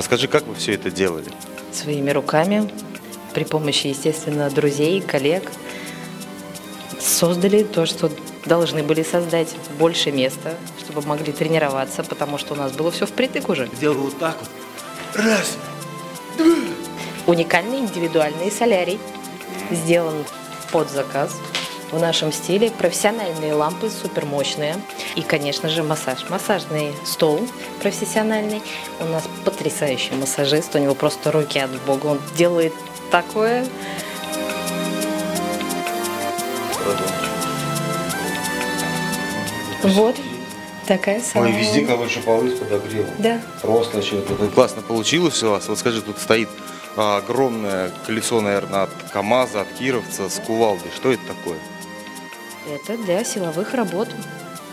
Расскажи, как вы все это делали? Своими руками, при помощи, естественно, друзей, коллег, создали то, что должны были создать больше места, чтобы могли тренироваться, потому что у нас было все впритык уже. Делал вот так вот. Раз, Уникальный индивидуальный солярий сделан под заказ в нашем стиле. Профессиональные лампы супермощные. И, конечно же, массаж. Массажный стол профессиональный. У нас потрясающий массажист. У него просто руки от бога. Он делает такое. Вот. Такая Ой, самая... везде, короче, полы с подогревом. Да. Просто что-то. Классно получилось у вас. Вот скажи, тут стоит а, огромное колесо, наверное, от КАМАЗа, от Кировца с кувалдой. Что это такое? Это для силовых работ.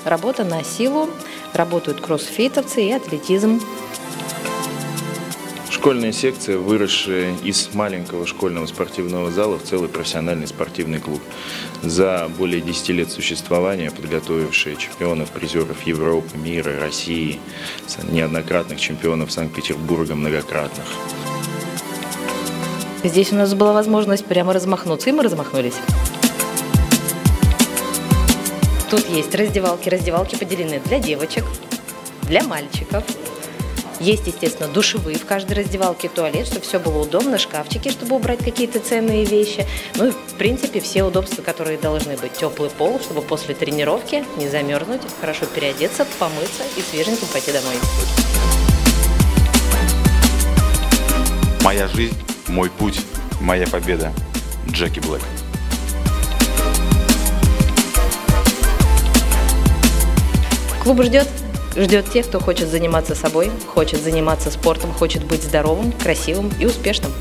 Работа на силу, работают кроссфитовцы и атлетизм. Школьная секция, выросшая из маленького школьного спортивного зала в целый профессиональный спортивный клуб. За более 10 лет существования подготовившая чемпионов, призеров Европы, мира, России, неоднократных чемпионов Санкт-Петербурга, многократных. Здесь у нас была возможность прямо размахнуться, и мы размахнулись. Тут есть раздевалки. Раздевалки поделены для девочек, для мальчиков. Есть, естественно, душевые в каждой раздевалке, туалет, чтобы все было удобно, шкафчики, чтобы убрать какие-то ценные вещи. Ну и, в принципе, все удобства, которые должны быть. Теплый пол, чтобы после тренировки не замерзнуть, хорошо переодеться, помыться и свеженьким пойти домой. Моя жизнь, мой путь, моя победа. Джеки Блэк. Клуб ждет, ждет тех, кто хочет заниматься собой, хочет заниматься спортом, хочет быть здоровым, красивым и успешным.